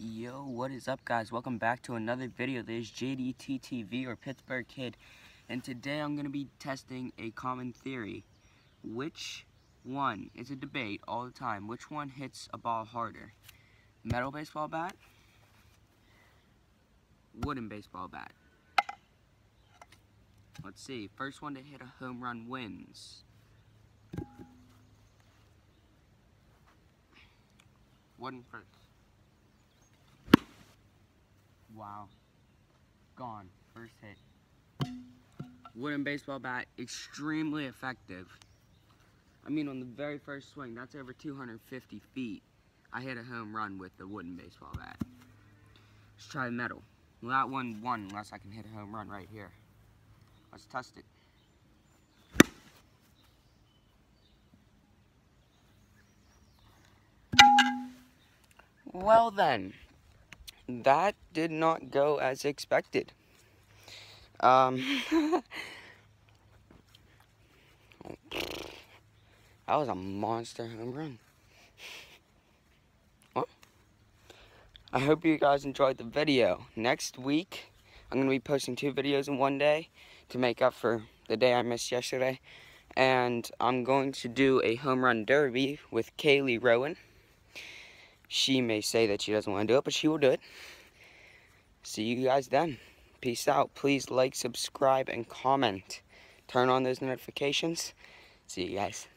Yo, what is up guys? Welcome back to another video. This is JDTTV or Pittsburgh Kid. And today I'm going to be testing a common theory. Which one, it's a debate all the time, which one hits a ball harder? Metal baseball bat? Wooden baseball bat? Let's see, first one to hit a home run wins. Wooden first. Wow. Gone. First hit. Wooden baseball bat, extremely effective. I mean, on the very first swing, that's over 250 feet. I hit a home run with the wooden baseball bat. Let's try metal. Well, that one won unless I can hit a home run right here. Let's test it. Well then that did not go as expected. Um, that was a monster home run. Well, I hope you guys enjoyed the video. Next week, I'm going to be posting two videos in one day to make up for the day I missed yesterday. And I'm going to do a home run derby with Kaylee Rowan. She may say that she doesn't want to do it, but she will do it. See you guys then. Peace out. Please like, subscribe, and comment. Turn on those notifications. See you guys.